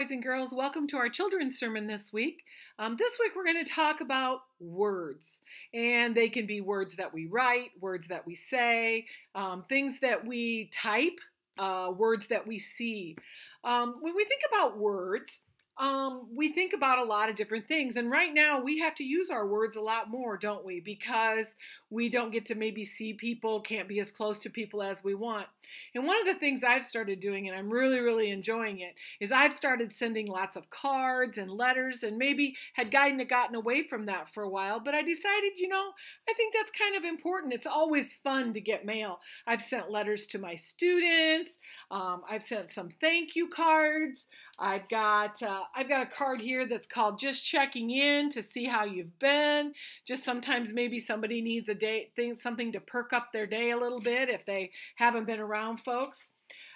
Boys and girls, welcome to our children's sermon this week. Um, this week we're going to talk about words, and they can be words that we write, words that we say, um, things that we type, uh, words that we see. Um, when we think about words, um, we think about a lot of different things. And right now, we have to use our words a lot more, don't we? Because we don't get to maybe see people, can't be as close to people as we want. And one of the things I've started doing, and I'm really, really enjoying it, is I've started sending lots of cards and letters, and maybe had gotten away from that for a while. But I decided, you know, I think that's kind of important. It's always fun to get mail. I've sent letters to my students. Um, I've sent some thank you cards. I've got uh, I've got a card here that's called just checking in to see how you've been. Just sometimes maybe somebody needs a day thing something to perk up their day a little bit if they haven't been around folks.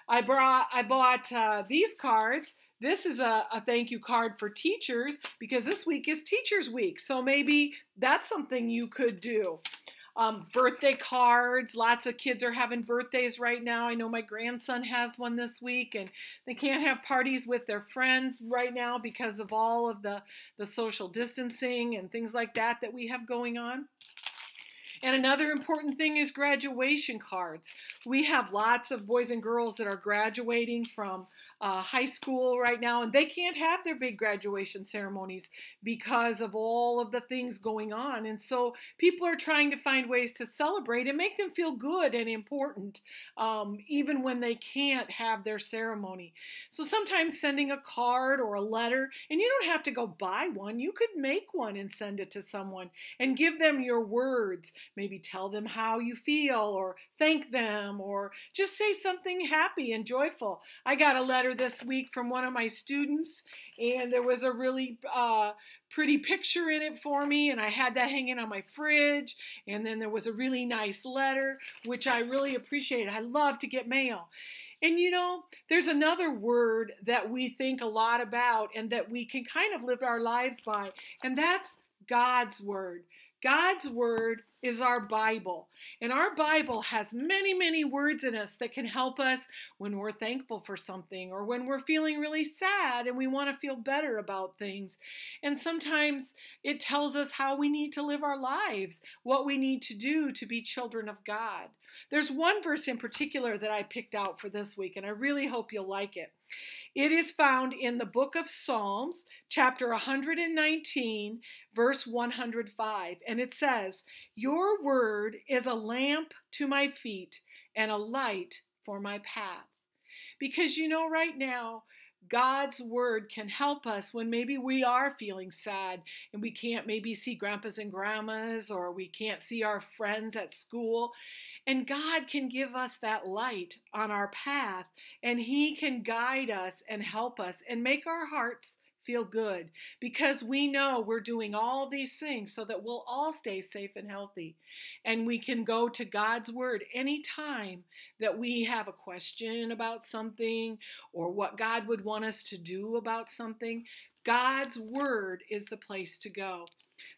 I brought I bought uh, these cards. This is a, a thank you card for teachers because this week is Teachers Week. So maybe that's something you could do. Um, birthday cards. Lots of kids are having birthdays right now. I know my grandson has one this week, and they can't have parties with their friends right now because of all of the, the social distancing and things like that that we have going on. And another important thing is graduation cards. We have lots of boys and girls that are graduating from uh, high school right now, and they can't have their big graduation ceremonies because of all of the things going on. And so people are trying to find ways to celebrate and make them feel good and important, um, even when they can't have their ceremony. So sometimes sending a card or a letter, and you don't have to go buy one, you could make one and send it to someone and give them your words. Maybe tell them how you feel or thank them or just say something happy and joyful. I got a letter this week from one of my students, and there was a really uh, pretty picture in it for me, and I had that hanging on my fridge. And then there was a really nice letter, which I really appreciated. I love to get mail. And you know, there's another word that we think a lot about and that we can kind of live our lives by, and that's God's word. God's word is our Bible. And our Bible has many, many words in us that can help us when we're thankful for something or when we're feeling really sad and we want to feel better about things. And sometimes it tells us how we need to live our lives, what we need to do to be children of God. There's one verse in particular that I picked out for this week, and I really hope you'll like it. It is found in the book of Psalms, chapter 119, verse 105. And it says, Your word is a lamp to my feet and a light for my path. Because you know, right now, God's word can help us when maybe we are feeling sad and we can't maybe see grandpas and grandmas or we can't see our friends at school. And God can give us that light on our path, and He can guide us and help us and make our hearts feel good because we know we're doing all these things so that we'll all stay safe and healthy. And we can go to God's Word anytime that we have a question about something or what God would want us to do about something. God's Word is the place to go.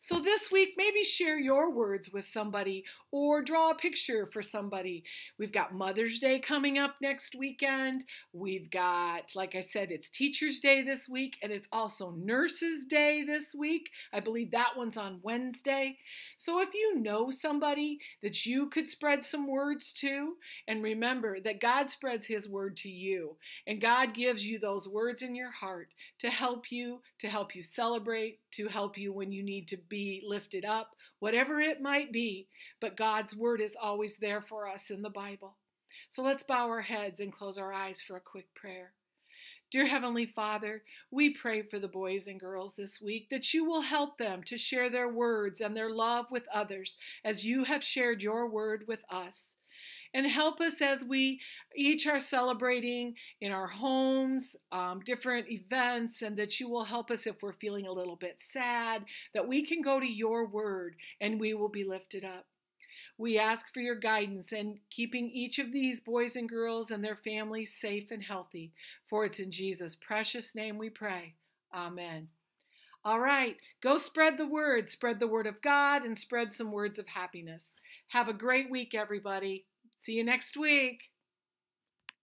So this week, maybe share your words with somebody or draw a picture for somebody. We've got Mother's Day coming up next weekend. We've got, like I said, it's Teacher's Day this week, and it's also Nurses Day this week. I believe that one's on Wednesday. So if you know somebody that you could spread some words to, and remember that God spreads His word to you, and God gives you those words in your heart to help you, to help you celebrate, to help you when you need to be lifted up, whatever it might be. But God's word is always there for us in the Bible. So let's bow our heads and close our eyes for a quick prayer. Dear Heavenly Father, we pray for the boys and girls this week that you will help them to share their words and their love with others as you have shared your word with us and help us as we each are celebrating in our homes, um, different events, and that you will help us if we're feeling a little bit sad, that we can go to your word and we will be lifted up. We ask for your guidance in keeping each of these boys and girls and their families safe and healthy. For it's in Jesus' precious name we pray. Amen. All right, go spread the word. Spread the word of God and spread some words of happiness. Have a great week, everybody. See you next week.